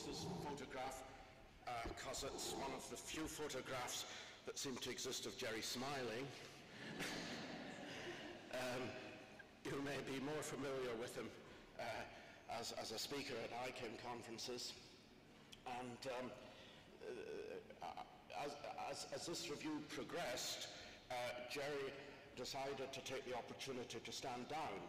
chose this photograph because uh, it's one of the few photographs that seem to exist of Jerry smiling. um, you may be more familiar with him uh, as, as, a speaker at ICAME conferences. And um, uh, as, as, as, this review progressed, uh, Jerry decided to take the opportunity to stand down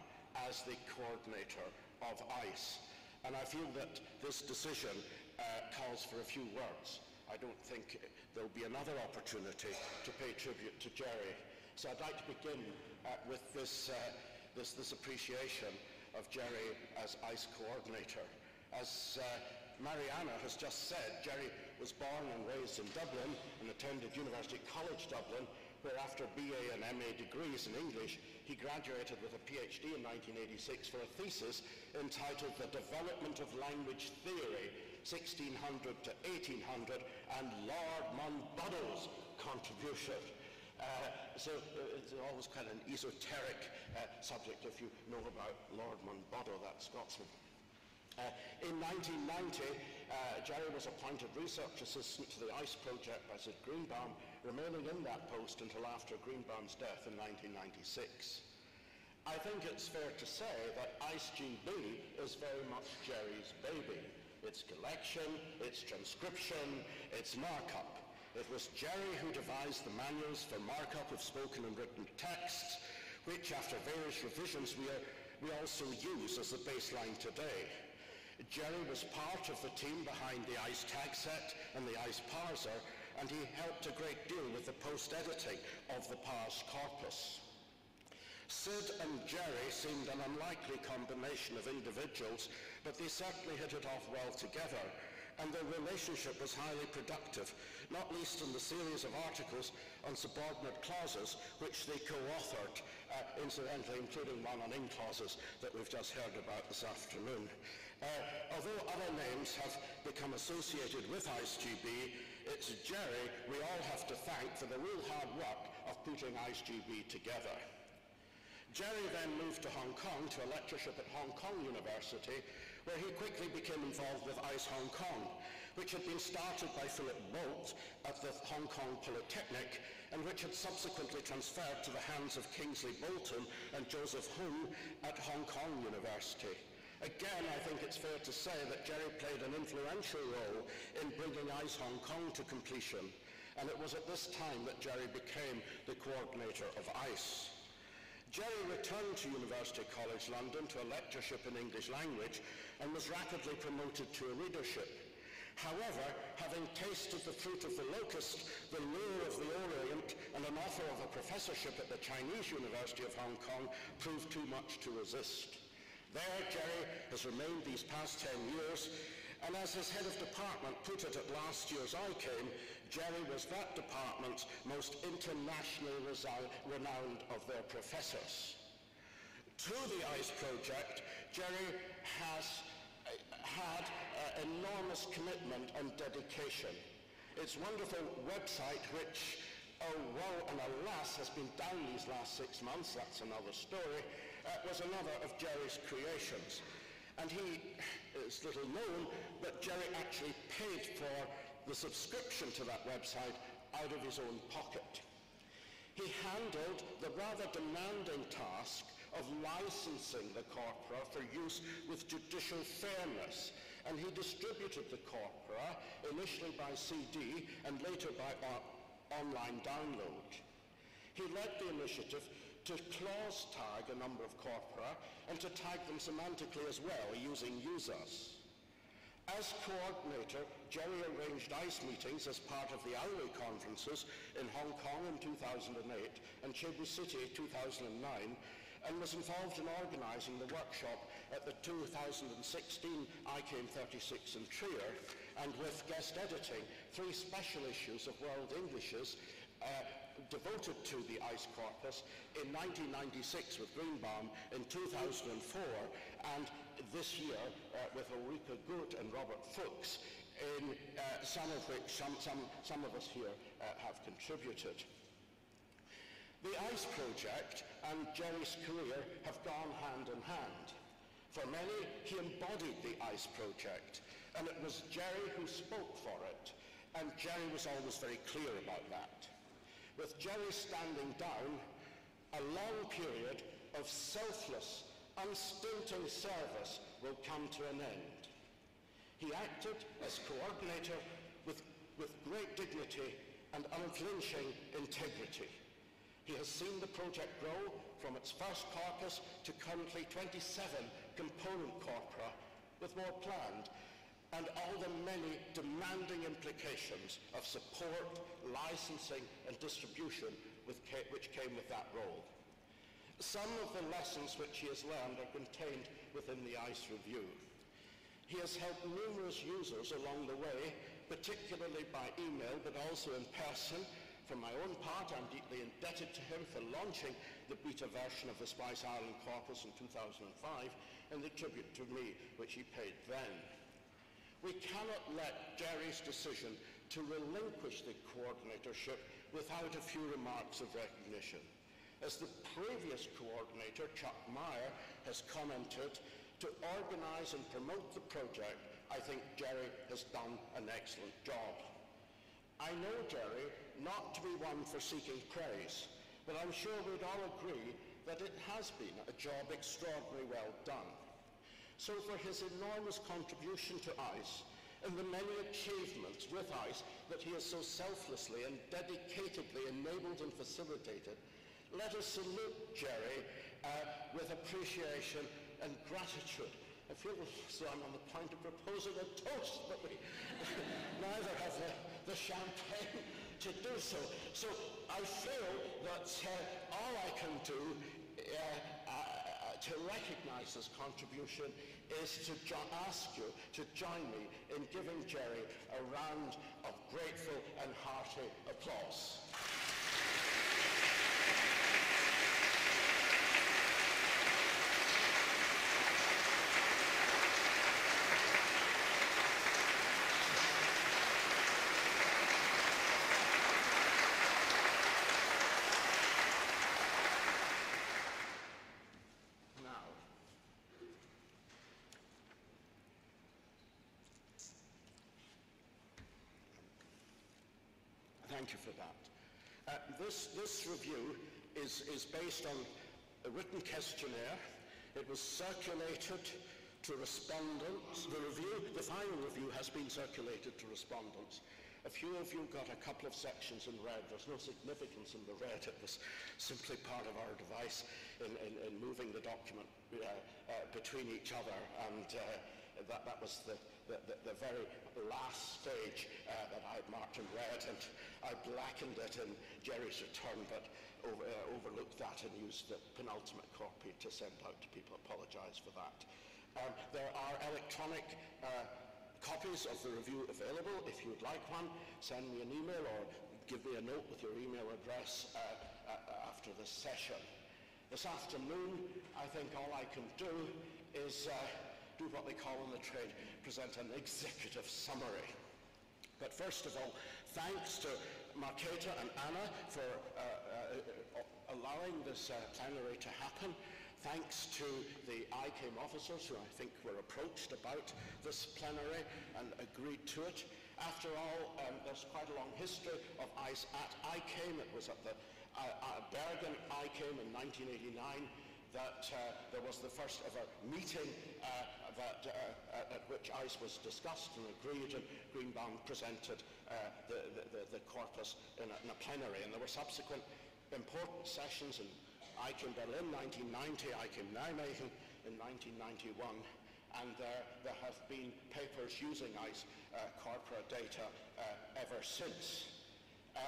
as the coordinator of ICE. And I feel that this decision uh, calls for a few words. I don't think there'll be another opportunity to pay tribute to Jerry. So I'd like to begin uh, with this, uh, this, this, appreciation of Jerry as ICE coordinator. As uh, Mariana has just said, Jerry was born and raised in Dublin and attended University College Dublin, where after BA and MA degrees in English, he graduated with a PhD in 1986 for a thesis entitled The Development of Language Theory, 1600 to 1800, and Lord Monboddo's contribution. Uh, so uh, it's always kind of an esoteric uh, subject if you know about Lord Monboddo, that Scotsman. Uh, in 1990, uh, Jerry was appointed research assistant to the ICE project by Sid Greenbaum, remaining in that post until after Greenbaum's death in 1996. I think it's fair to say that ICE-GB is very much Jerry's baby. Its collection, its transcription, its markup. It was Jerry who devised the manuals for markup of spoken and written texts, which after various revisions we, are, we also use as the baseline today. Jerry was part of the team behind the ICE tag set and the ICE parser, and he helped a great deal with the post-editing of the parse corpus. Sid and Jerry seemed an unlikely combination of individuals, but they certainly hit it off well together, and their relationship was highly productive, not least in the series of articles on subordinate clauses which they co-authored, uh, incidentally including one on in clauses that we've just heard about this afternoon. Uh, although other names have become associated with ICE-GB, it's Jerry we all have to thank for the real hard work of putting ICE-GB together. Jerry then moved to Hong Kong to a lectureship at Hong Kong University, where he quickly became involved with ICE Hong Kong, which had been started by Philip Bolt at the Hong Kong Polytechnic, and which had subsequently transferred to the hands of Kingsley Bolton and Joseph Hung at Hong Kong University. Again, I think it's fair to say that Jerry played an influential role in bringing ICE Hong Kong to completion, and it was at this time that Jerry became the coordinator of ICE. Jerry returned to University College London to a lectureship in English language and was rapidly promoted to a readership. However, having tasted the fruit of the locust, the lure of the Orient, and an offer of a professorship at the Chinese University of Hong Kong proved too much to resist. There, Jerry has remained these past 10 years, and as his head of department put it at last year's ICAME, Jerry was that department's most internationally renowned of their professors. To the ICE project, Jerry has uh, had uh, enormous commitment and dedication. Its wonderful website, which oh woe and alas has been down these last six months, that's another story, uh, was another of Jerry's creations. And he is little known, but Jerry actually paid for the subscription to that website out of his own pocket. He handled the rather demanding task of licensing the corpora for use with judicial fairness, and he distributed the corpora initially by CD and later by online download. He led the initiative to clause tag a number of corpora and to tag them semantically as well using users. As coordinator, Jerry arranged ICE meetings as part of the IAWE conferences in Hong Kong in 2008 and Cebu City 2009 and was involved in organising the workshop at the 2016 ICAME 36 in Trier, and with guest editing, three special issues of World Englishes uh, devoted to the ICE corpus in 1996 with Greenbaum, in 2004, and this year uh, with Ulrike Gut and Robert Fuchs, in uh, some of which some, some, some of us here uh, have contributed. The ICE project and Jerry's career have gone hand in hand. For many, he embodied the ICE project. And it was Jerry who spoke for it, and Jerry was always very clear about that. With Jerry standing down, a long period of selfless, unstinting service will come to an end. He acted as coordinator with, with great dignity and unflinching integrity. He has seen the project grow from its first corpus to currently 27 component corpora, with more planned, and all the many demanding implications of support, licensing and distribution which came with that role. Some of the lessons which he has learned are contained within the ICE review. He has helped numerous users along the way, particularly by email, but also in person. For my own part, I'm deeply indebted to him for launching the beta version of the SPICE-Ireland Corpus in 2005 and the tribute to me which he paid then. We cannot let Jerry's decision to relinquish the coordinatorship without a few remarks of recognition. As the previous coordinator, Chuck Meyer, has commented, to organise and promote the project, I think Jerry has done an excellent job. I know Jerry not to be one for seeking praise, but I'm sure we'd all agree that it has been a job extraordinarily well done. So for his enormous contribution to ICE and the many achievements with ICE that he has so selflessly and dedicatedly enabled and facilitated, let us salute Jerry uh, with appreciation and gratitude. I feel though I'm on the point of proposing a toast, but we neither have the, the champagne to do so. So I feel that uh, all I can do uh, to recognize this contribution is to ask you to join me in giving Jerry a round of grateful and hearty applause. Thank you for that. Uh, this, this review is, is based on a written questionnaire. It was circulated to respondents. The review, the final review has been circulated to respondents. A few of you got a couple of sections in red. There's no significance in the red. It was simply part of our device in, in, in moving the document uh, uh, between each other. And uh, that, that was the, the, the, the very last stage uh, that I marked in red, and I blackened it in Jerry's return, but over, uh, overlooked that and used the penultimate copy to send out to people. Apologise for that. Um, there are electronic uh, copies of the review available. If you would like one, send me an email or give me a note with your email address uh, uh, after this session. This afternoon, I think all I can do is uh, do what they call in the trade, present an executive summary. But first of all, thanks to Marketa and Anna for uh, uh, allowing this uh, plenary to happen. Thanks to the ICAME officers who I think were approached about this plenary and agreed to it. After all, um, there's quite a long history of ICE at ICAME. It was at the uh, uh, Bergen ICAME in 1989 that uh, there was the first ever meeting uh, that, uh, at which ICE was discussed and agreed, and Greenbaum presented uh, the, the, the, corpus in a, in a, plenary. And there were subsequent important sessions in ICAME Berlin 1990, ICAME Nijmegen in 1991, and there, there have been papers using ICE uh, corpora data uh, ever since. Uh,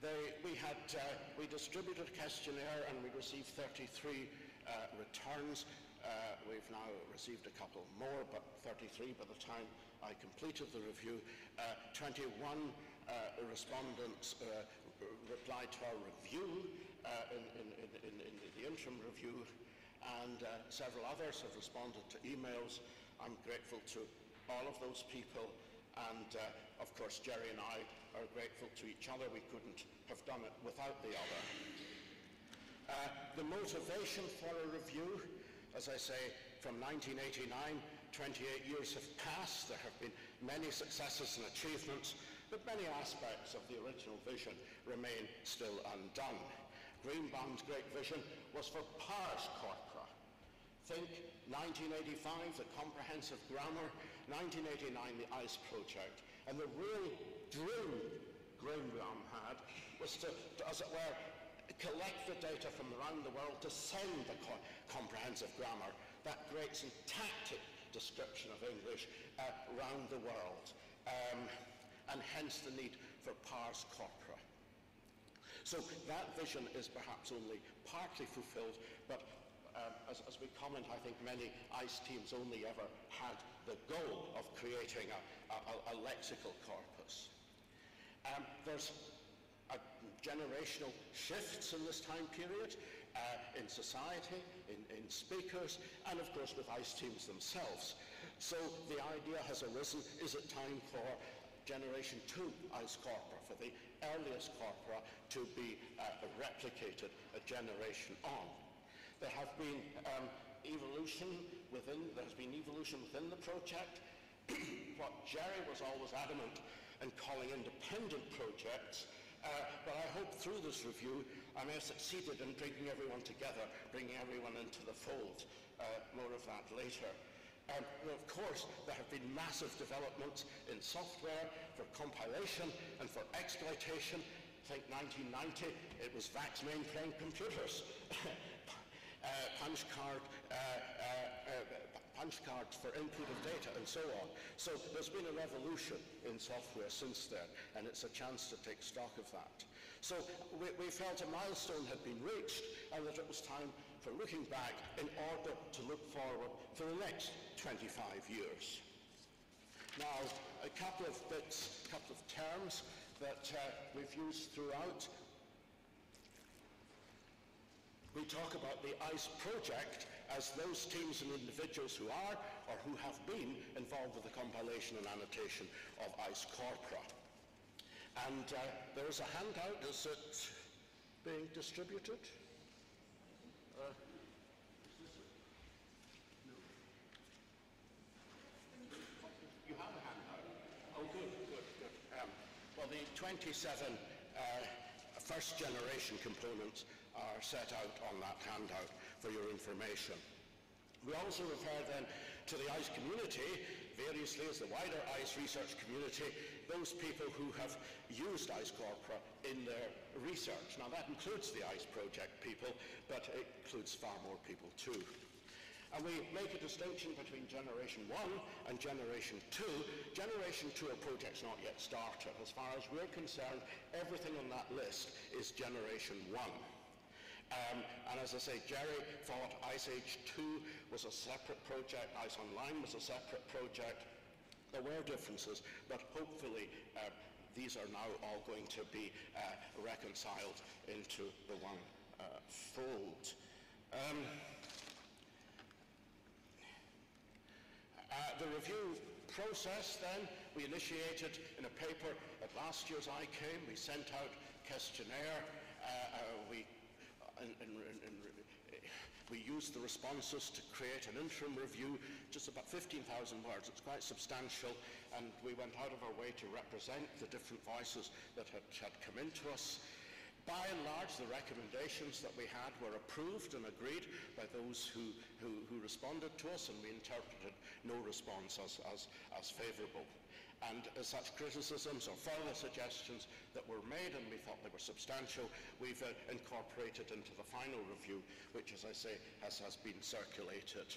they, we, had, uh, we distributed a questionnaire and we received 33 uh, returns. Uh, we've now received a couple more, but 33 by the time I completed the review. Uh, 21 uh, respondents uh, replied to our review in, in, in, in, the interim review, and several others have responded to emails. I'm grateful to all of those people, and of course Jerry and I are grateful to each other. We couldn't have done it without the other. Uh, the motivation for a review, as I say, from 1989 28 years have passed. There have been many successes and achievements, but many aspects of the original vision remain still undone. Greenbaum's great vision was for pars corpora. Think 1985, the comprehensive grammar, 1989, the ICE project. And the real dream Greenbaum had was to, to, as it were, collect the data from around the world to send the co- comprehensive grammar, that great syntactic description of English, uh, around the world. Um, and hence the need for pars corpora. So that vision is perhaps only partly fulfilled, but um, as, as, we comment, I think many ICE teams only ever had the goal of creating a, a, a lexical corpus. Um, there's generational shifts in this time period uh, in society, in, in, speakers, and of course with ICE teams themselves. So the idea has arisen, is it time for generation two ICE corpora, for the earliest corpora to be uh, replicated a generation on? There have been um, evolution within, there's been evolution within the project. what Jerry was always adamant in calling independent projects uh, but I hope through this review I may have succeeded in bringing everyone together, bringing everyone into the fold. Uh, more of that later. Um, of course, there have been massive developments in software for compilation and for exploitation. Think 1990, it was VAX mainframe computers. uh, punch card, uh, uh, uh punch for input of data and so on. So there's been a revolution in software since then, and it's a chance to take stock of that. So we, we felt a milestone had been reached and that it was time for looking back in order to look forward for the next 25 years. Now, a couple of bits, a couple of terms that uh, we've used throughout. We talk about the ICE project as those teams and individuals who are or who have been involved with the compilation and annotation of ICE corpora. And uh, there is a handout. Is it being distributed? Uh, you have a handout? Oh, good, good, good. Um, well, the 27 uh, first generation components are set out on that handout for your information. We also refer then to the ICE community, variously as the wider ICE research community, those people who have used ICE Corpora in their research. Now that includes the ICE project people, but it includes far more people too. And we make a distinction between Generation 1 and Generation 2. Generation 2, a project's not yet started. As far as we're concerned, everything on that list is Generation 1. Um, and as I say, Jerry thought Ice Age 2 was a separate project, ICE Online was a separate project. There were differences, but hopefully uh, these are now all going to be uh, reconciled into the one uh, fold. Um, uh, the review process then, we initiated in a paper at last year's ICAME. We sent out questionnaire. Uh, uh, we and, and, and, we used the responses to create an interim review, just about 15,000 words. It's quite substantial, and we went out of our way to represent the different voices that had, had come into us. By and large, the recommendations that we had were approved and agreed by those who, who, who responded to us, and we interpreted no response as, as, as favourable and uh, such criticisms or further suggestions that were made and we thought they were substantial, we've uh, incorporated into the final review, which, as I say, has, has been circulated.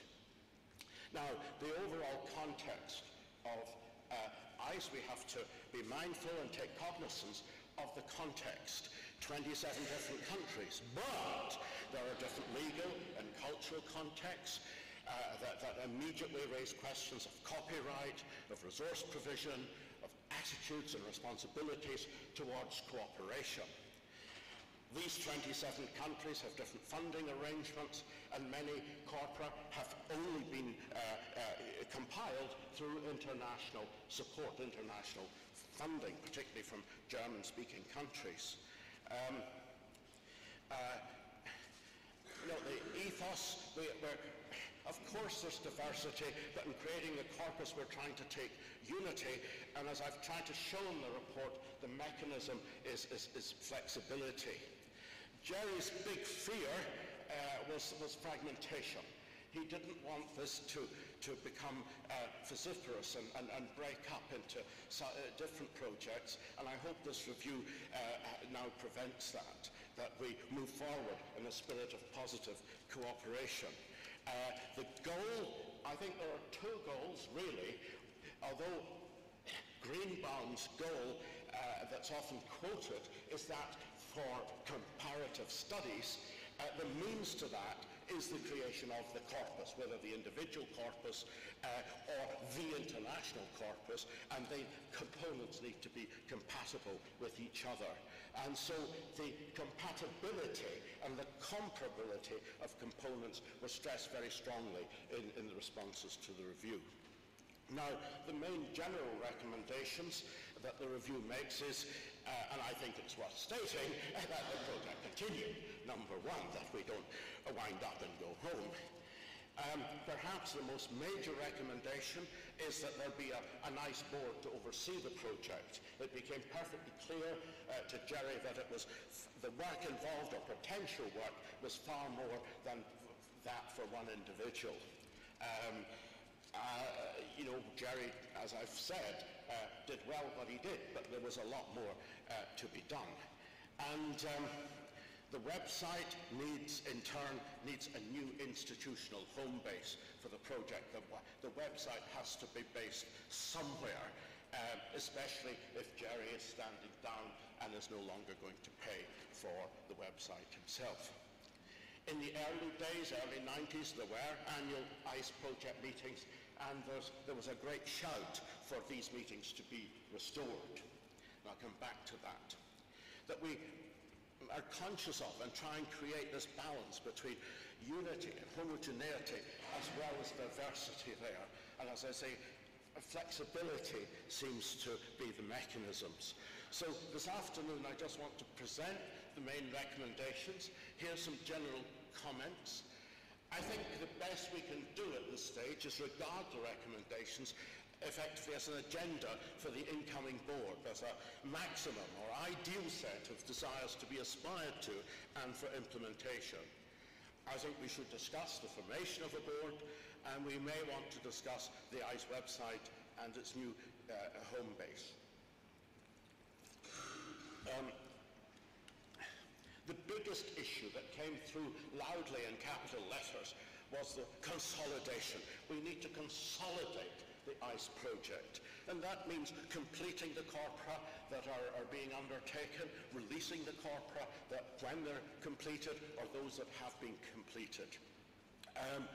Now, the overall context of uh, ICE, we have to be mindful and take cognizance of the context. 27 different countries, but there are different legal and cultural contexts, uh, that, that immediately raise questions of copyright, of resource provision, of attitudes and responsibilities towards cooperation. These 27 countries have different funding arrangements and many corpora have only been uh, uh, compiled through international support, international funding, particularly from German-speaking countries. Um, uh, you know, the ethos, we're, Of course there's diversity, but in creating the corpus we're trying to take unity, and as I've tried to show in the report, the mechanism is, is, is flexibility. Jerry's big fear uh, was, was fragmentation. He didn't want this to, to become uh, vociferous and, and, and, break up into so, uh, different projects, and I hope this review uh, now prevents that, that we move forward in a spirit of positive cooperation. Uh, the goal, I think there are two goals really, although Greenbaum's goal uh, that's often quoted is that for comparative studies, uh, the means to that is the creation of the corpus, whether the individual corpus uh, or the international corpus, and the components need to be compatible with each other. And so the compatibility and the comparability of components were stressed very strongly in, in the responses to the review. Now, the main general recommendations that the review makes is, uh, and I think it's worth stating, that the project continue. Number one, that we don't wind up and go home. Um, perhaps the most major recommendation is that there be a, a, nice board to oversee the project. It became perfectly clear uh, to Jerry that it was the work involved or potential work was far more than that for one individual. Um, uh, you know, Jerry, as I've said, uh, did well what he did, but there was a lot more uh, to be done. And um, the website needs, in turn, needs a new institutional home base for the project. The, the website has to be based somewhere, um, especially if Jerry is standing down and is no longer going to pay for the website himself. In the early days, early 90s, there were annual ICE project meetings and there was a great shout for these meetings to be restored. And I'll come back to that. That we are conscious of and try and create this balance between unity and homogeneity as well as diversity there. And as I say, flexibility seems to be the mechanisms. So this afternoon I just want to present the main recommendations. Here's some general comments I think the best we can do at this stage is regard the recommendations effectively as an agenda for the incoming board, as a maximum or ideal set of desires to be aspired to and for implementation. I think we should discuss the formation of a board and we may want to discuss the ICE website and its new uh, home base. Um, the biggest issue that came through loudly in capital letters was the consolidation. We need to consolidate the ICE project. And that means completing the corpora that are, are being undertaken, releasing the corpora that when they're completed or those that have been completed. Um,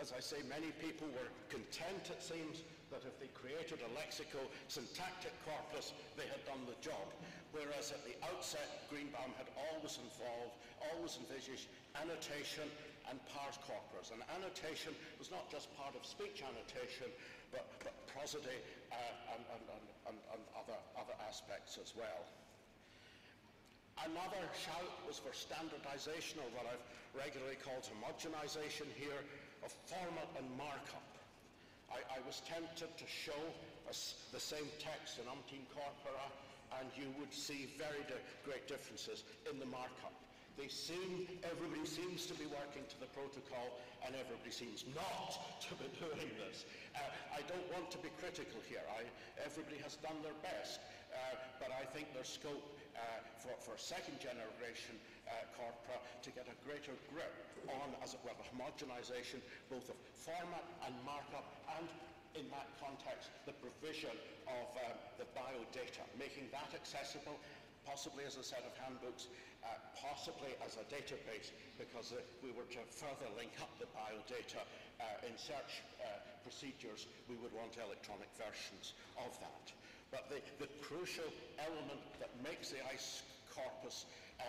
as I say, many people were content, it seems, that if they created a lexico-syntactic corpus, they had done the job. Whereas at the outset, Greenbaum had always involved, always envisaged annotation and pars corpus. And annotation was not just part of speech annotation, but, but prosody uh, and, and, and, and other, other aspects as well. Another shout was for standardization, or what I've regularly called homogenization here, of format and markup. I, I was tempted to show the same text in umpteen corpora and you would see very di great differences in the markup. They seem, everybody seems to be working to the protocol and everybody seems not to be doing this. Uh, I don't want to be critical here. I, everybody has done their best, uh, but I think there's scope uh, for, for second generation uh, corpora to get a greater grip on, as it were, the homogenization both of format and markup and in that context, the provision of um, the biodata, making that accessible, possibly as a set of handbooks, uh, possibly as a database, because if we were to further link up the biodata uh, in search uh, procedures, we would want electronic versions of that. But the, the crucial element that makes the ICE corpus uh,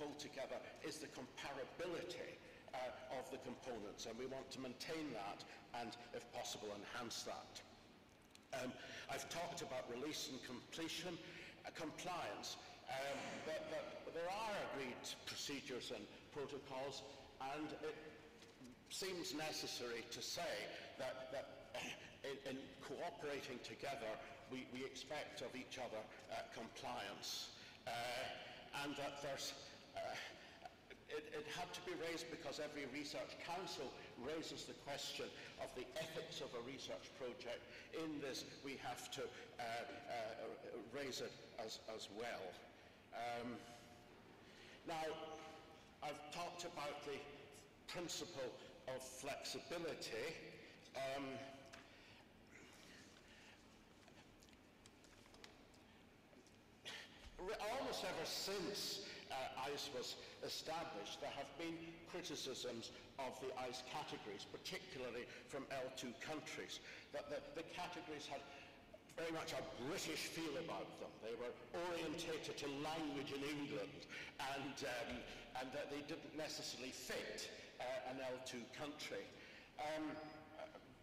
hold together is the comparability uh, of the components, and we want to maintain that and, if possible, enhance that. Um, I've talked about release and completion, uh, compliance, um, but, but, there are agreed procedures and protocols, and it, seems necessary to say that, that in, in cooperating together, we, we expect of each other uh, compliance. Uh, and that there's, uh, it, it, had to be raised because every research council raises the question of the ethics of a research project. In this, we have to uh, uh, raise it as, as well. Um, now, I've talked about the principle of flexibility. Um, almost ever since uh, ICE was established, there have been criticisms of the ICE categories, particularly from L2 countries, that the, the categories had very much a British feel about them. They were orientated to language in England and, um, and that they didn't necessarily fit uh, an L2 country. Um,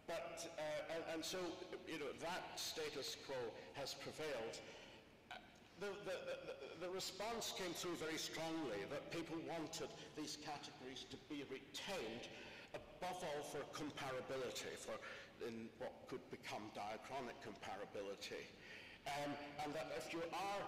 but, uh, and, and, so, you know, that status quo has prevailed. The, the, the, the, response came through very strongly that people wanted these categories to be retained above all for comparability, for in what could become diachronic comparability. Um, and that if you are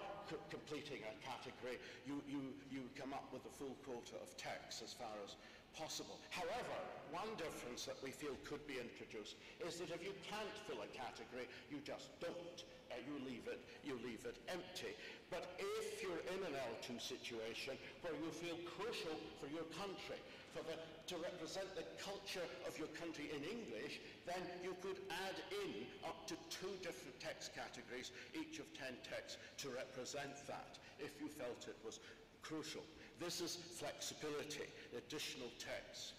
completing a category, you, you, you come up with the full quota of text as far as possible. However, one difference that we feel could be introduced is that if you can't fill a category, you just don't. Uh, you leave it, you leave it empty. But if you're in an L2 situation where you feel crucial for your country, for the, to represent the culture of your country in English, then you could add in up to two different text categories, each of 10 texts, to represent that if you felt it was crucial. This is flexibility, additional text.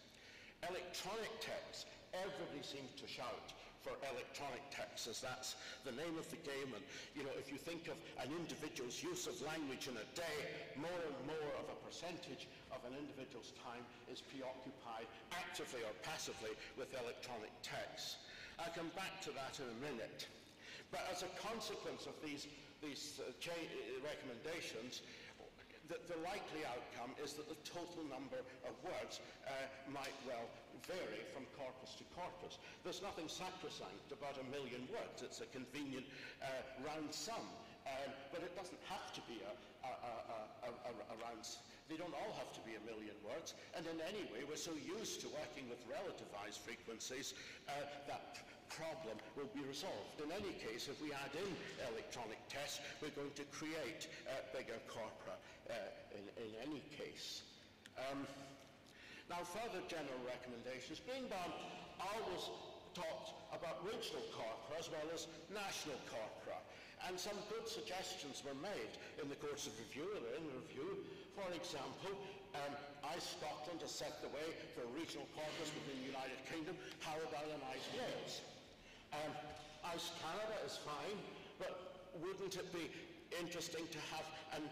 Electronic text, everybody seems to shout for electronic text as that's the name of the game. And, you know, if you think of an individual's use of language in a day, more and more of a percentage of an individual's time is preoccupied actively or passively with electronic text. I'll come back to that in a minute. But as a consequence of these, these uh, cha- recommendations, the, the, likely outcome is that the total number of words uh, might well vary from corpus to corpus. There's nothing sacrosanct about a million words. It's a convenient uh, round sum. Um, but it doesn't have to be a, a, a, a round They don't all have to be a million words. And in any way, we're so used to working with relativized frequencies uh, that problem will be resolved. In any case, if we add in electronic tests, we're going to create uh, bigger corpora uh, in, in, any case. Um, now, further general recommendations. Greenbaum always talked about regional corpora as well as national corpora. And some good suggestions were made in the course of review, or in the review. For example, um, ICE Scotland has set the way for regional corpus within the United Kingdom. How about ICE Wales? Um, ICE Canada is fine, but wouldn't it be interesting to have, an,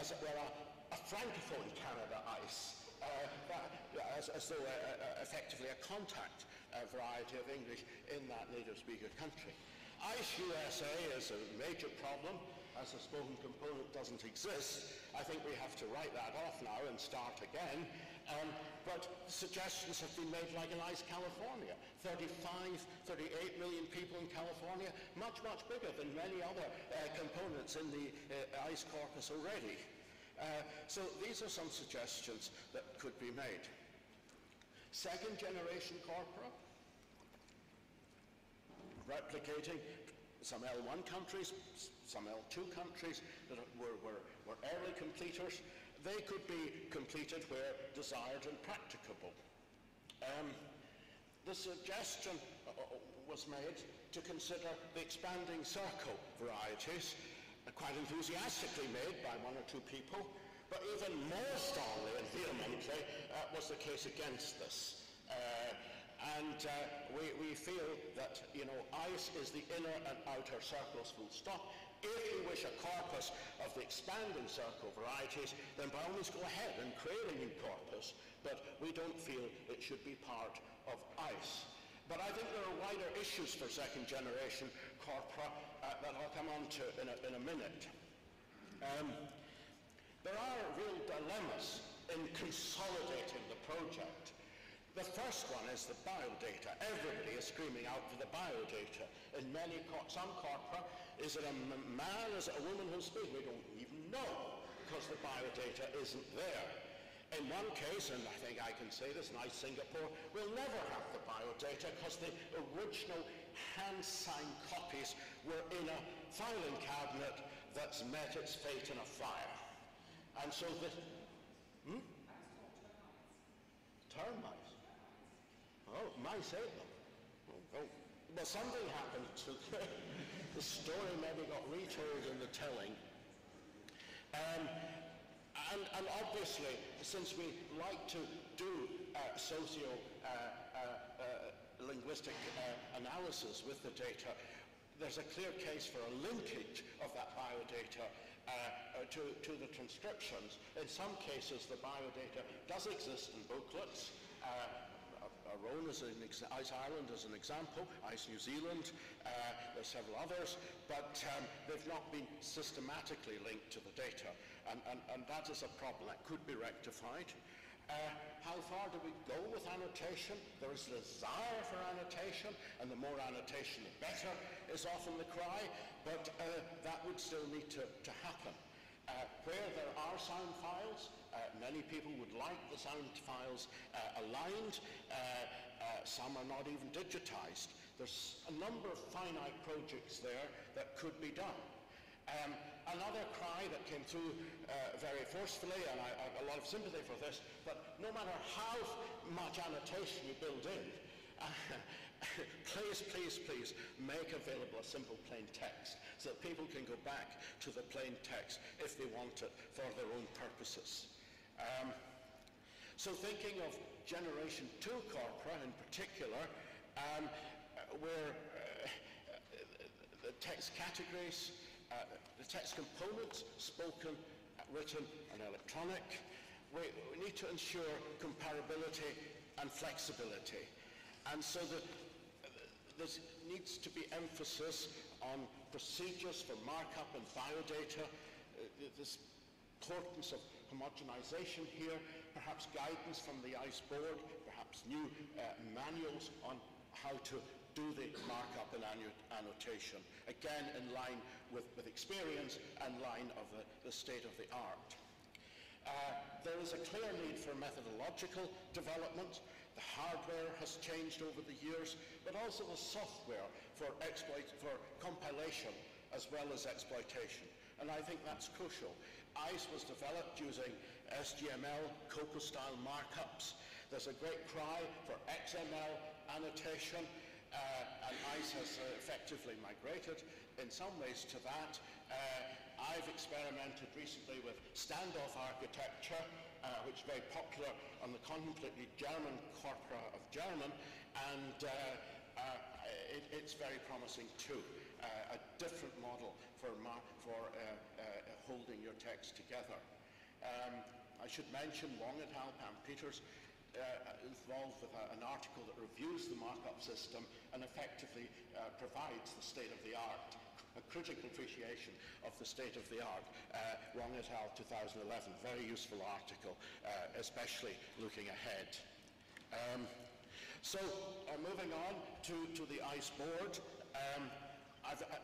as it were, a, a francophone Canada ICE? uh, as, as, though uh, uh, effectively a contact variety of English in that native speaker country. ICE USA is a major problem as a spoken component doesn't exist. I think we have to write that off now and start again. Um, but suggestions have been made like in ICE California. 35, 38 million people in California, much, much bigger than many other uh, components in the uh, ICE corpus already. Uh, so these are some suggestions that could be made. Second generation corpora, replicating some L1 countries, some L2 countries that were, were, were early completers, they could be completed where desired and practicable. Um, the suggestion uh, was made to consider the expanding circle varieties quite enthusiastically made by one or two people, but even more strongly and vehemently uh, was the case against this. Uh, and uh, we, we feel that, you know, ICE is the inner and outer circles full stop. If you wish a corpus of the expanding circle varieties, then by all means go ahead and create a new corpus, but we don't feel it should be part of ICE. But I think there are wider issues for second generation corpora uh, that I'll come on to in a, in a minute. Um, there are real dilemmas in consolidating the project. The first one is the biodata. Everybody is screaming out for the biodata. In many, some corpora, is it a man, is it a woman who's speaking? We don't even know because the biodata isn't there. In one case, and I think I can say this, nice Singapore, we'll never have the biodata because the original hand-signed copies were in a filing cabinet that's met its fate in a fire. And so the... Hmm? Termites. Oh, mice ate them. Oh. Well, something happened to the story maybe got retold in the telling. Um, and, and, obviously, since we like to do uh, socio-linguistic uh, uh, uh, analysis with the data, there's a clear case for a linkage of that biodata uh, to, to, the transcriptions. In some cases, the biodata does exist in booklets. Uh, Rhone as an ex- ICE Ireland as an example, ICE New Zealand, uh, there's several others, but um, they've not been systematically linked to the data, and, and, and that is a problem that could be rectified. Uh, how far do we go with annotation? There is a desire for annotation, and the more annotation, the better, is often the cry, but uh, that would still need to, to happen. Uh, where there are sound files, uh, many people would like the sound files uh, aligned. Uh, uh, some are not even digitized. There's a number of finite projects there that could be done. Um, another cry that came through very forcefully, and I, I, have a lot of sympathy for this, but no matter how much annotation you build in, please, please, please make available a simple plain text so that people can go back to the plain text if they want it for their own purposes. Um, so thinking of Generation 2 corpora in particular, um, where uh, the text categories, uh, the text components, spoken, written and electronic, we, we, need to ensure comparability and flexibility. And so the, there needs to be emphasis on procedures for markup and biodata, uh, this importance of homogenization here, perhaps guidance from the ICE board, perhaps new uh, manuals on how to do the markup and annotation, again in line with, with experience and line of the, the state of the art. Uh, there is a clear need for methodological development. The hardware has changed over the years, but also the software for, exploit, for compilation as well as exploitation. And I think that's crucial. ICE was developed using SGML, COCOA-style markups. There's a great cry for XML annotation, uh, and ICE has uh, effectively migrated in some ways to that. Uh, I've experimented recently with standoff architecture, uh, which is very popular on the completely German corpora of German, and uh, uh, it, it's very promising too. a different model for, for holding your text together. Um, I should mention Wong et al., Pam Peters, uh, involved with a, an article that reviews the markup system and effectively uh, provides the state of the art, a critical appreciation of the state of the art. Uh, Wong et al. 2011, very useful article, uh, especially looking ahead. Um, so uh, moving on to, to the ICE board, um, I've uh,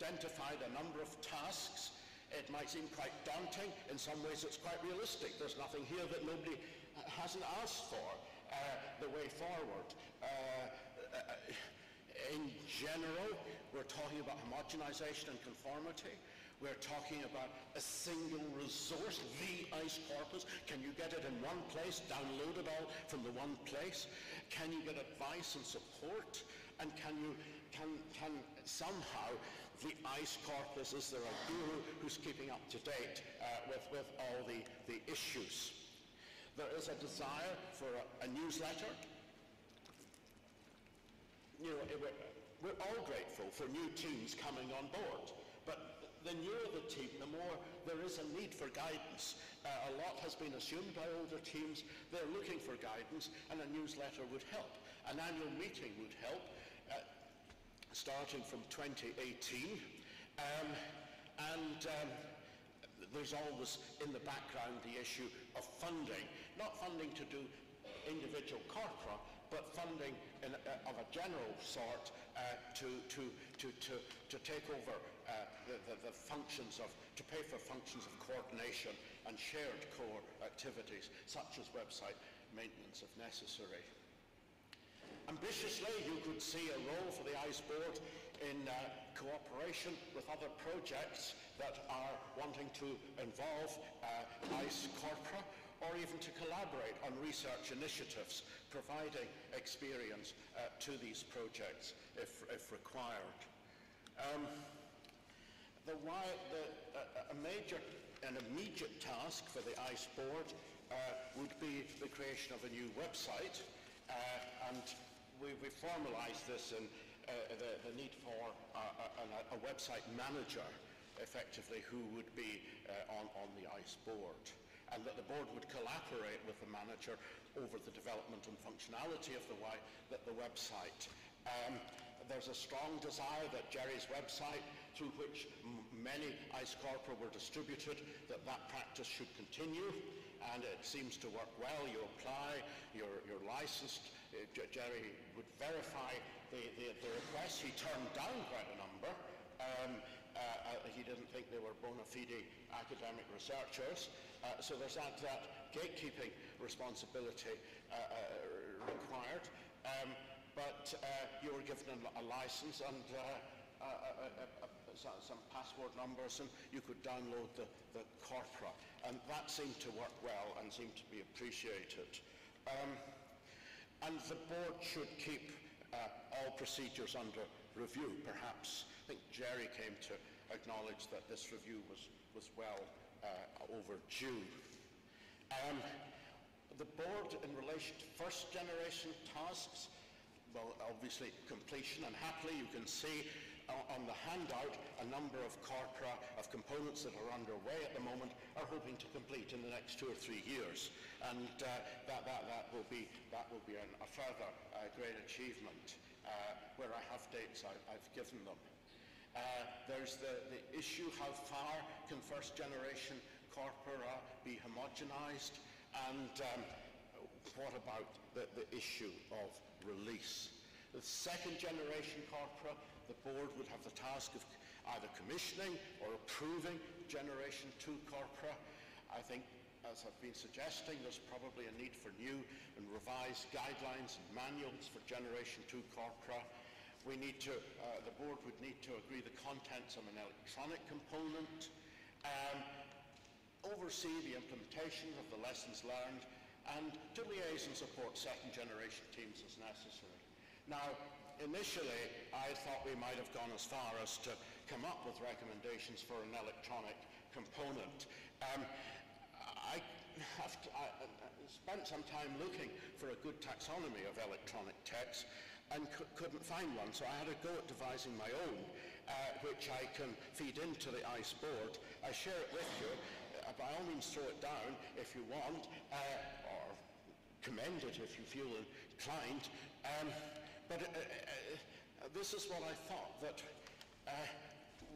identified a number of tasks it might seem quite daunting. In some ways, it's quite realistic. There's nothing here that nobody hasn't asked for. Uh, the way forward. Uh, uh, in general, we're talking about homogenization and conformity. We're talking about a single resource, the ICE corpus. Can you get it in one place, download it all from the one place? Can you get advice and support? And can you can, can somehow the ICE corpus, is there a guru who's keeping up to date uh, with, with all the, the issues? There is a desire for a, a newsletter. You know, we're all grateful for new teams coming on board, but the newer the team, the more there is a need for guidance. Uh, a lot has been assumed by older teams. They're looking for guidance, and a newsletter would help. An annual meeting would help starting from 2018. Um, and um, there's always in the background the issue of funding. Not funding to do individual corpora, but funding in, uh, of a general sort uh, to, to, to, to, to take over uh, the, the, the functions of, to pay for functions of coordination and shared core activities, such as website maintenance if necessary. Ambitiously, you could see a role for the ICE board in uh, cooperation with other projects that are wanting to involve uh, ICE corpora or even to collaborate on research initiatives, providing experience uh, to these projects if, if required. Um, the, the, a major and immediate task for the ICE board uh, would be the creation of a new website, uh, and we, we formalised this in uh, the, the, need for a, a, a, website manager, effectively, who would be uh, on, on the ICE board and that the board would collaborate with the manager over the development and functionality of the, the, the website. Um, there's a strong desire that Jerry's website, through which many ICE Corpora were distributed, that that practice should continue, and it seems to work well. You apply, you're, you're licensed, uh, Jerry would verify the, the, the requests. He turned down quite a number. Um, uh, he didn't think they were bona fide academic researchers. Uh, so there's that, that gatekeeping responsibility uh, uh, required. Um, but you were given a, a license and some password numbers and you could download the, the corpora. And that seemed to work well and seemed to be appreciated. Um, and the board should keep uh, all procedures under review, perhaps. I think Jerry came to acknowledge that this review was, was well uh, overdue. Um, the board, in relation to first generation tasks, well, obviously completion, and happily you can see on the handout, a number of corpora of components that are underway at the moment are hoping to complete in the next two or three years. And uh, that, that, that will be, that will be an, a further uh, great achievement uh, where I have dates I, have given them. Uh, there's the, the issue, how far can first generation corpora be homogenized? And um, what about the, the issue of release? The second generation corpora the board would have the task of either commissioning or approving Generation 2 corpora. I think, as I've been suggesting, there's probably a need for new and revised guidelines and manuals for Generation 2 corpora. We need to, uh, the board would need to agree the contents of an electronic component, um, oversee the implementation of the lessons learned, and to liaise and support second generation teams as necessary. Now, initially, I thought we might have gone as far as to come up with recommendations for an electronic component. Um, I, I, spent some time looking for a good taxonomy of electronic text and couldn't find one, so I had a go at devising my own, uh, which I can feed into the ICE board. I share it with you. Uh, by all means, throw it down if you want, uh, or commend it if you feel inclined. Um, but uh, uh, uh, this is what I thought, that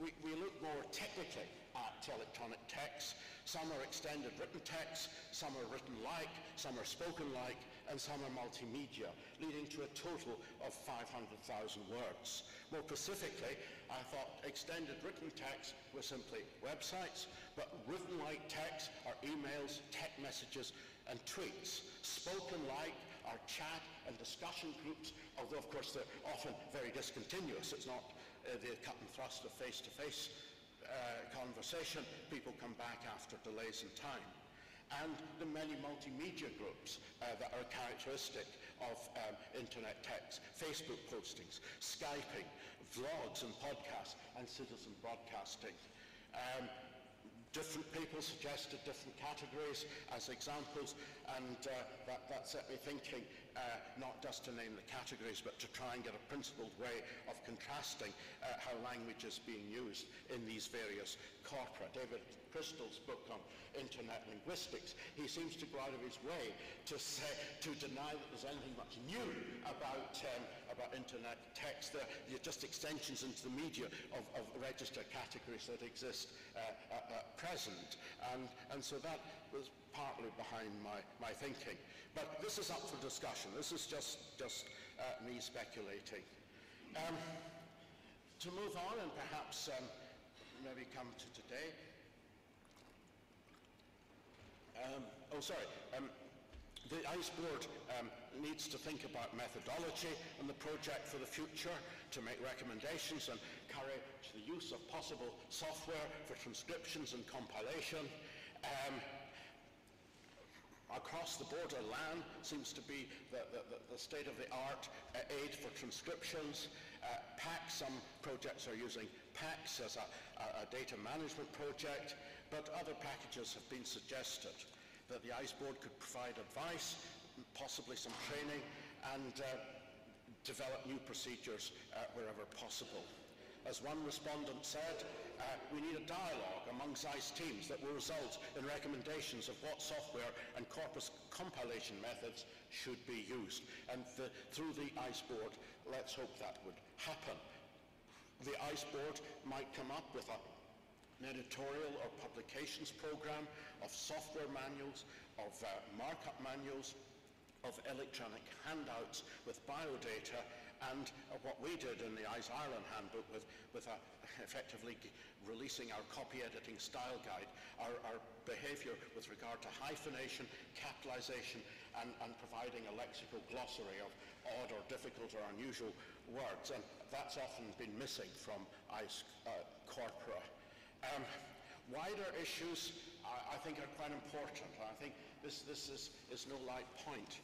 we, we look more technically at electronic text. Some are extended written text, some are written like, some are spoken like, and some are multimedia, leading to a total of 500,000 words. More specifically, I thought extended written text were simply websites, but written like text are emails, text messages, and tweets. Spoken like are chat and discussion groups, although of course they're often very discontinuous. It's not uh, the cut and thrust of face-to-face uh, conversation. People come back after delays in time. And the many multimedia groups uh, that are characteristic of um, internet text, Facebook postings, Skyping, vlogs and podcasts, and citizen broadcasting. Um, different people suggested different categories as examples, and uh, that, that, set me thinking uh, not just to name the categories, but to try and get a principled way of contrasting uh, how language is being used in these various corpora. David Crystal's book on internet linguistics, he seems to go out of his way to say, to deny that there's anything much new about, um, about internet text. They're, they're just extensions into the media of, of registered categories that exist uh, at, at present. And, and so that was partly behind my, my thinking. But this is up for discussion. This is just, just uh, me speculating. Um, to move on and perhaps um, maybe come to today, um, oh, sorry. Um, the ICE board um, needs to think about methodology and the project for the future to make recommendations and encourage the use of possible software for transcriptions and compilation. Um, across the border, ELAN seems to be the, the, the state-of-the-art uh, aid for transcriptions. Uh, some projects are using PAX as a, a, a data management project but other packages have been suggested that the ICE board could provide advice, possibly some training, and uh, develop new procedures uh, wherever possible. As one respondent said, uh, we need a dialogue amongst ICE teams that will result in recommendations of what software and corpus compilation methods should be used. And the, through the ICE board, let's hope that would happen. The ICE board might come up with a an editorial or publications program of software manuals, of uh, markup manuals, of electronic handouts with biodata and uh, what we did in the ICE Ireland handbook with, with a, effectively releasing our copy editing style guide, our, our behaviour with regard to hyphenation, capitalisation and, and providing a lexical glossary of odd or difficult or unusual words. And that's often been missing from ICE uh, corpora. Um, wider issues, I, I, think, are quite important. I think this, this is, is no light point.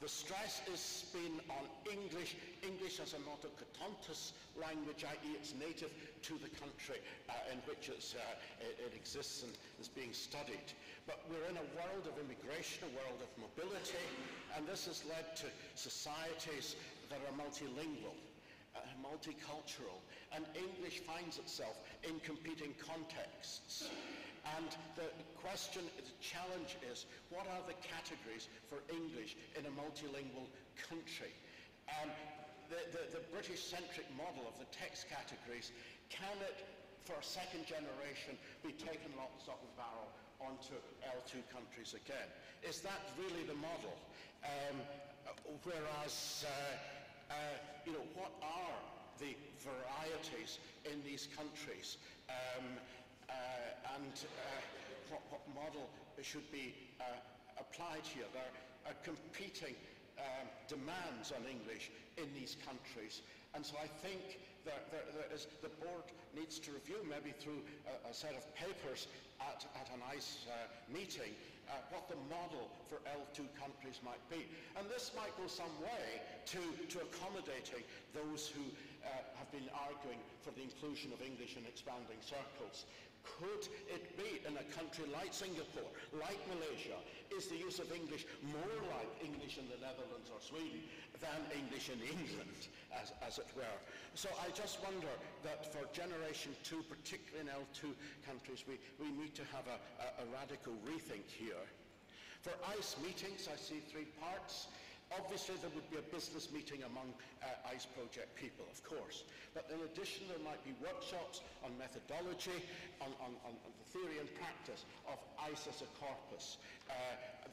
The stress is been on English, English as an autochthonous language, i.e. it's native to the country uh, in which uh, it, it, exists and is being studied. But we're in a world of immigration, a world of mobility, and this has led to societies that are multilingual, uh, multicultural, and English finds itself in competing contexts. And the question, the challenge is, what are the categories for English in a multilingual country? Um, the, the, the British-centric model of the text categories, can it, for a second generation, be taken lock, stock and barrel onto L2 countries again? Is that really the model? Um, whereas, uh, uh, you know, what are the varieties in these countries um, uh, and uh, what, model should be uh, applied here. There are competing um, demands on English in these countries. And so I think that the board needs to review, maybe through a, a set of papers at, at an ICE uh, meeting, uh, what the model for L2 countries might be. And this might go some way to, to accommodating those who uh, have been arguing for the inclusion of English in expanding circles. Could it be in a country like Singapore, like Malaysia, is the use of English more like English in the Netherlands or Sweden than English in England, as, as it were? So I just wonder that for Generation 2, particularly in L2 countries, we, we need to have a, a, a radical rethink here. For ICE meetings, I see three parts. Obviously, there would be a business meeting among uh, ICE project people, of course. But in addition, there might be workshops on methodology, on, on, on the theory and practice of ICE as a corpus. Uh,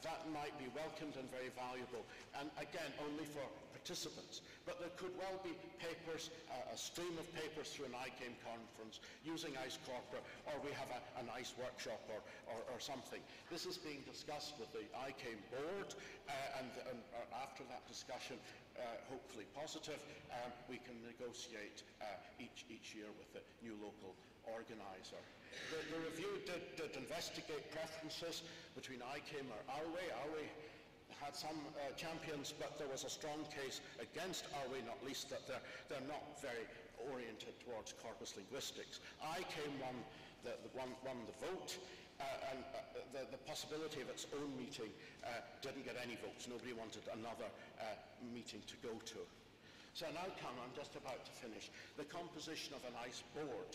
that might be welcomed and very valuable. And again, only for participants. But there could well be papers, uh, a stream of papers through an ICAME conference using ICE or we have a, an ICE workshop or, or, or, something. This is being discussed with the ICAME board, uh, and, and uh, after that discussion, uh, hopefully positive, um, we can negotiate uh, each, each year with the new local organiser. The, the, review did, did, investigate preferences between ICAME or IAWE. IAWE had some uh, champions, but there was a strong case against IAWE, not least that they're, they're not very oriented towards corpus linguistics. ICAME won the, the, won, won the vote. uh, and uh, the, the possibility of its own meeting uh, didn't get any votes. Nobody wanted another uh, meeting to go to. So now come, I'm just about to finish, the composition of an ICE board.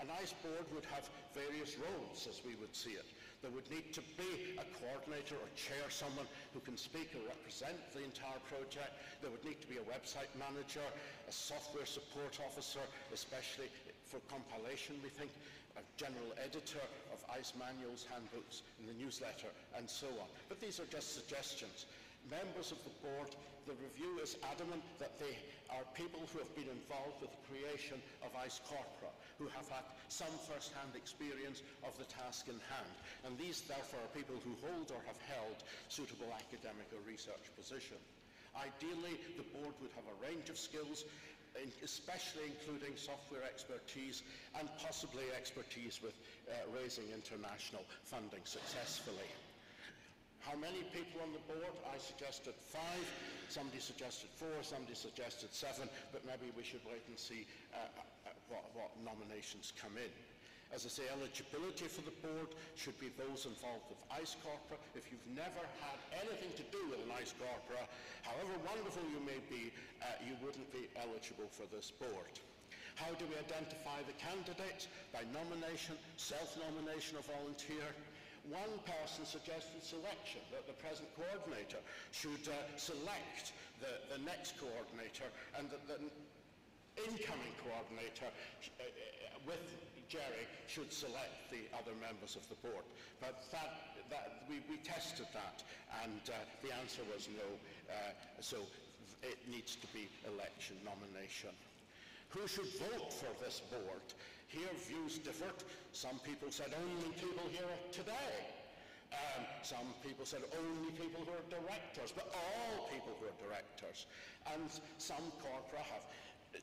An ICE board would have various roles as we would see it. There would need to be a coordinator or chair, someone who can speak or represent the entire project. There would need to be a website manager, a software support officer, especially for compilation, we think, a general editor of ICE manuals, handbooks, in the newsletter, and so on. But these are just suggestions. Members of the board, the review is adamant that they are people who have been involved with the creation of ICE Corpora who have had some first-hand experience of the task in hand. And these, therefore, are people who hold or have held suitable academic or research position. Ideally, the board would have a range of skills, especially including software expertise and possibly expertise with uh, raising international funding successfully. How many people on the board? I suggested five. Somebody suggested four. Somebody suggested seven. But maybe we should wait and see uh, what, what nominations come in. As I say, eligibility for the board should be those involved with ICE Corpora. If you've never had anything to do with an ICE Corpora, however wonderful you may be, uh, you wouldn't be eligible for this board. How do we identify the candidates? By nomination, self-nomination or volunteer. One person suggested selection, that the present coordinator should uh, select the, the next coordinator and that the incoming coordinator uh, with Jerry should select the other members of the board. But that, that, we, we tested that and uh, the answer was no. Uh, so it needs to be election nomination. Who should vote for this board? Here views differed. Some people said only people here today. Um, some people said only people who are directors, but all people who are directors. And some corpora have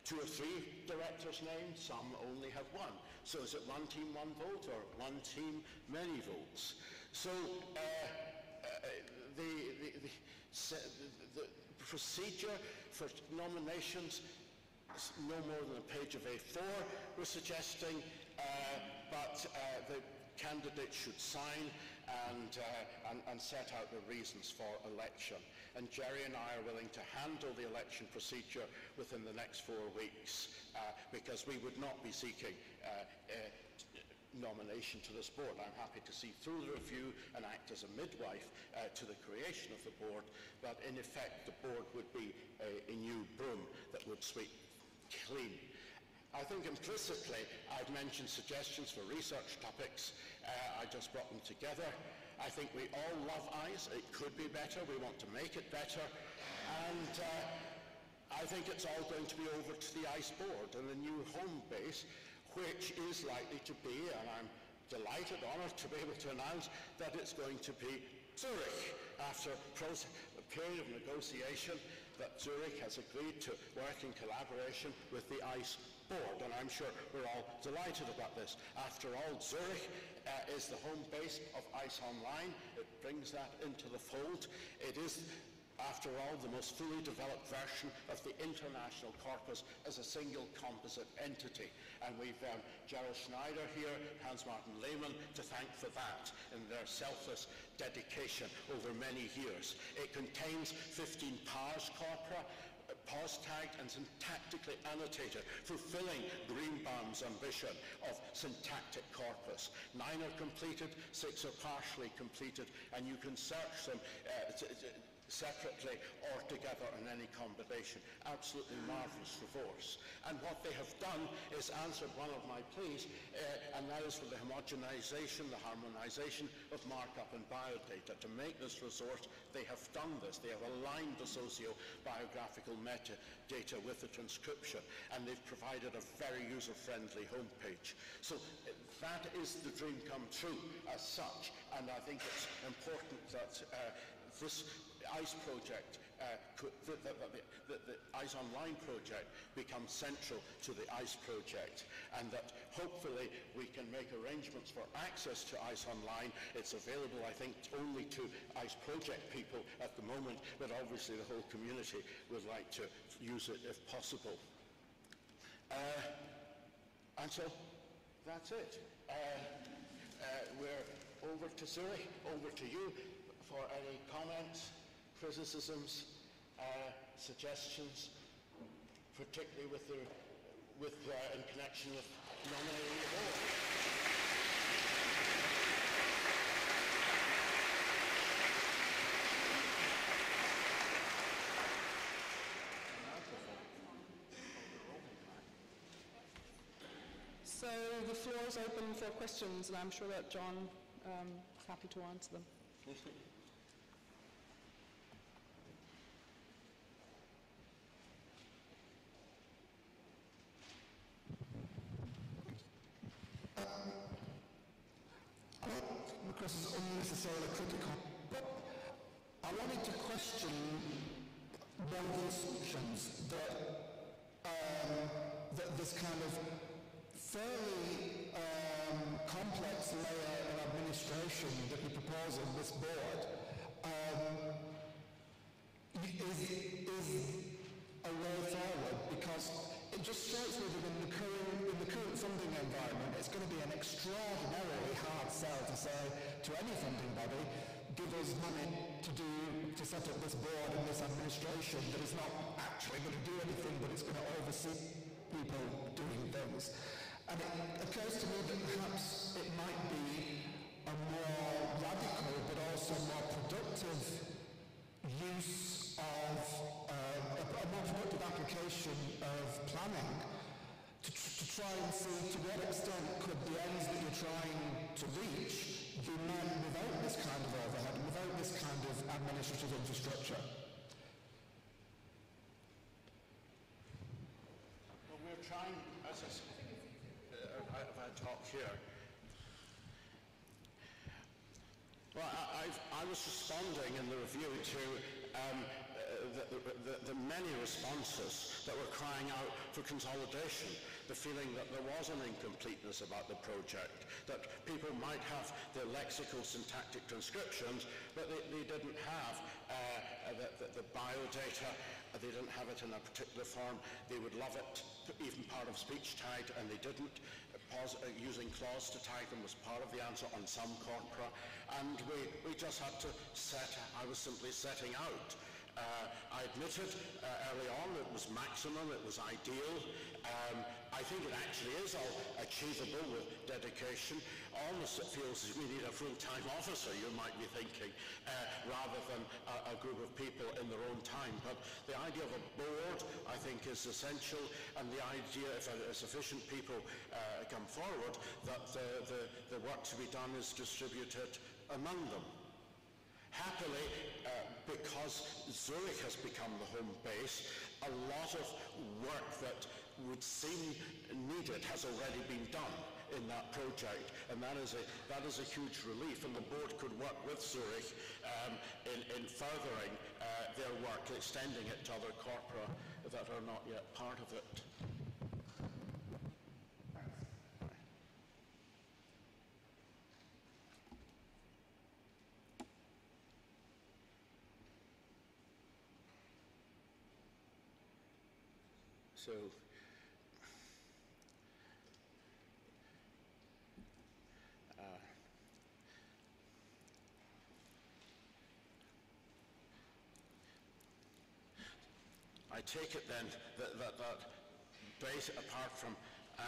two or three directors named, some only have one. So is it one team, one vote, or one team, many votes? So uh, uh, the, the, the, the, procedure for nominations no more than a page of A4, we're suggesting, uh, but uh, the candidates should sign and, uh, and, and set out the reasons for election. And Jerry and I are willing to handle the election procedure within the next four weeks uh, because we would not be seeking uh, uh, nomination to this board. I'm happy to see through the review and act as a midwife uh, to the creation of the board, but in effect the board would be a, a new broom that would sweep clean. I think implicitly I've mentioned suggestions for research topics. Uh, I just brought them together. I think we all love ICE. It could be better. We want to make it better. And uh, I think it's all going to be over to the ICE board and the new home base, which is likely to be, and I'm delighted, honoured to be able to announce that it's going to be Zurich after a period of negotiation that Zurich has agreed to work in collaboration with the ICE board, and I'm sure we're all delighted about this. After all, Zurich uh, is the home base of ICE Online. It brings that into the fold. It is after all, the most fully developed version of the international corpus as a single composite entity. And we've um, Gerold Schneider here, Hans-Martin Lehmann, to thank for that in their selfless dedication over many years. It contains 15 parsed corpora, POS tagged and syntactically annotated, fulfilling Greenbaum's ambition of syntactic corpus. Nine are completed, six are partially completed, and you can search them uh, separately or together in any combination. Absolutely marvellous resource. And what they have done is answered one of my pleas, uh, and that is for the homogenization, the harmonization of markup and biodata. To make this resource, they have done this. They have aligned the socio-biographical metadata with the transcription, and they've provided a very user-friendly homepage. So that is the dream come true as such, and I think it's important that uh, this ICE project, uh, the, the, the, the, ICE Online project becomes central to the ICE project and that hopefully we can make arrangements for access to ICE Online. It's available, I think, only to ICE project people at the moment, but obviously the whole community would like to use it if possible. Uh, and so that's it. Uh, uh, we're over to Zurich, over to you for any comments, criticisms, uh, suggestions, particularly with the, with, uh, in connection with nominating the board. So the floor is open for questions, and I'm sure that John um, is happy to answer them. wanted to question one of the assumptions that, um, that this kind of fairly um, complex layer of administration that you propose in this board um, is, is a way forward because it just strikes me that in the current, in the current funding environment, it's going to be an extraordinarily hard sell to say to any funding body, give us money to do, to set up this board and this administration that is not actually going to do anything, but it's going to oversee people doing things. And it occurs to me that perhaps it might be a more radical but also more productive use of uh, a, a more productive application of planning to, to try and see to what extent could the ends that you're trying to reach be met without this kind of overhead and without this kind of administrative infrastructure. Well, we're trying, as I, s- uh, I- if I talk here. Well, I, I've, I was responding in the review to um, the, the, the many responses that were crying out for consolidation, the feeling that there was an incompleteness about the project, that people might have the lexical syntactic transcriptions, but they, they didn't have uh, the, the, the biodata, they didn't have it in a particular form, they would love it, even part of speech tied, and they didn't. Pos- uh, using CLAWS to tie them was part of the answer on some corpora, and we, we just had to set, I was simply setting out. Uh, I admitted uh, early on it was maximum, it was ideal. Um, I think it actually is all achievable with dedication. Almost it feels as we need a full-time officer, you might be thinking, uh, rather than a, a group of people in their own time. But the idea of a board, I think, is essential, and the idea, if uh, sufficient people uh, come forward, that the, the, the work to be done is distributed among them. Happily, uh, because Zurich has become the home base, a lot of work that would seem needed has already been done in that project, and that is a, that is a huge relief, and the board could work with Zurich um, in, in furthering uh, their work, extending it to other corpora that are not yet part of it. So, I take it then that, that, that base, apart from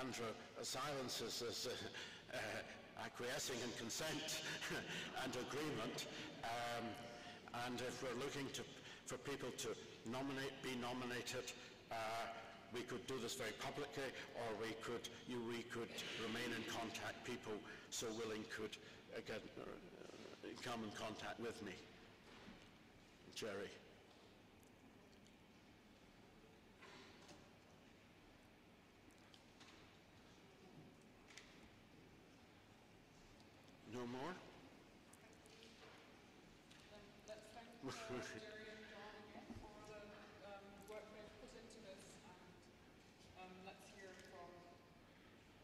Andrew, uh, silences is uh, uh, acquiescing in consent and agreement. Um, and if we're looking to, for people to nominate, be nominated, uh, we could do this very publicly, or we could, you, we could remain in contact. People so willing could uh, get, uh, come in contact with me. Jerry. No more? Let's thank uh, Jerry and John again for the um, work they've put into this, and um, let's hear from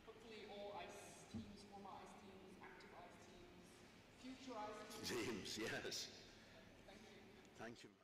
hopefully all ICE teams, former ICE teams, active ICE teams, future ICE teams. James, yes. Thank you. Thank you.